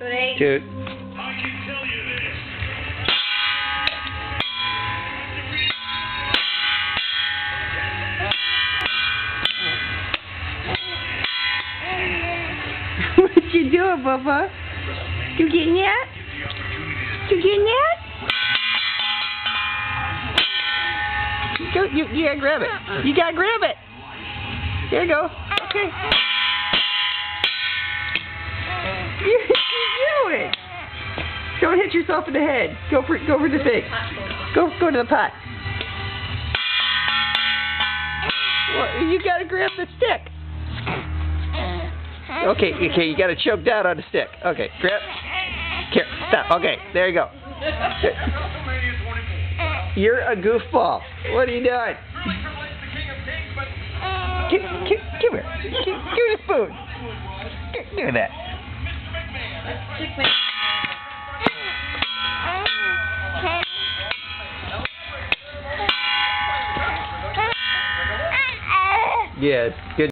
Toot. what you doing, Bubba? You getting that? You getting that? Go, you, you gotta grab it. You gotta grab it. There you go. Okay. Hit yourself in the head. Go for go for the thing. Go go to the pot. Well, you gotta grab the stick. Okay, okay, you gotta choke down on the stick. Okay, grab. Here, stop. Okay, there you go. You're a goofball. What are you doing? Give, give, give her. Give, her the spoon. Give, her that. Yes, good.